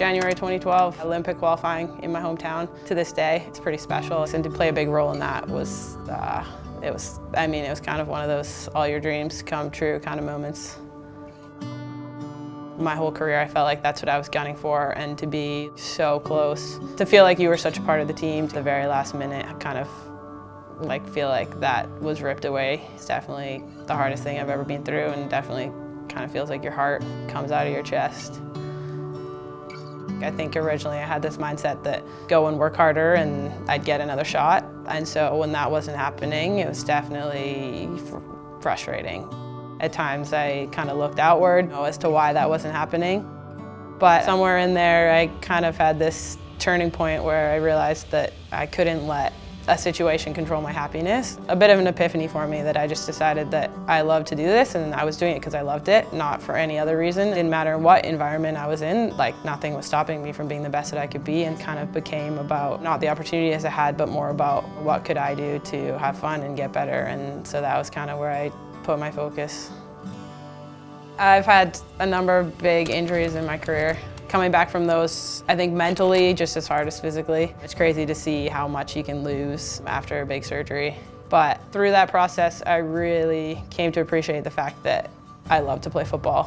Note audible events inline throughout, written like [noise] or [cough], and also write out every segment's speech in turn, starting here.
January 2012, Olympic qualifying in my hometown. To this day, it's pretty special. And to play a big role in that was, uh, it was, I mean, it was kind of one of those all your dreams come true kind of moments. My whole career, I felt like that's what I was gunning for, and to be so close, to feel like you were such a part of the team, to the very last minute, I kind of like feel like that was ripped away. It's definitely the hardest thing I've ever been through, and definitely kind of feels like your heart comes out of your chest. I think originally I had this mindset that go and work harder and I'd get another shot. And so when that wasn't happening, it was definitely fr frustrating. At times I kind of looked outward you know, as to why that wasn't happening. But somewhere in there, I kind of had this turning point where I realized that I couldn't let a situation control my happiness. A bit of an epiphany for me that I just decided that I love to do this and I was doing it because I loved it, not for any other reason. It didn't matter what environment I was in, like nothing was stopping me from being the best that I could be and kind of became about not the opportunities I had, but more about what could I do to have fun and get better. And so that was kind of where I put my focus. I've had a number of big injuries in my career. Coming back from those, I think mentally just as hard as physically. It's crazy to see how much you can lose after a big surgery. But through that process, I really came to appreciate the fact that I love to play football.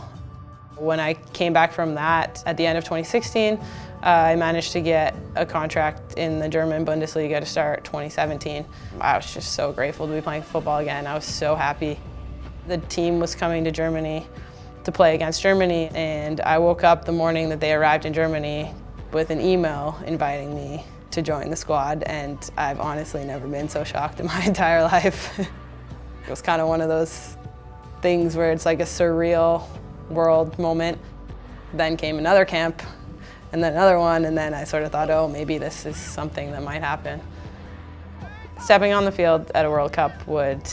When I came back from that at the end of 2016, uh, I managed to get a contract in the German Bundesliga to start 2017. I was just so grateful to be playing football again. I was so happy. The team was coming to Germany to play against Germany. And I woke up the morning that they arrived in Germany with an email inviting me to join the squad. And I've honestly never been so shocked in my [laughs] entire life. it was kind of one of those things where it's like a surreal world moment. Then came another camp and then another one. And then I sort of thought, oh, maybe this is something that might happen. Stepping on the field at a World Cup would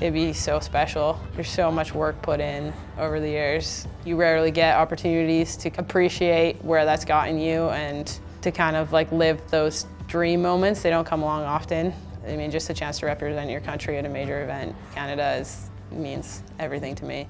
It'd be so special. There's so much work put in over the years. You rarely get opportunities to appreciate where that's gotten you and to kind of like live those dream moments. They don't come along often. I mean, just a chance to represent your country at a major event, Canada is, means everything to me.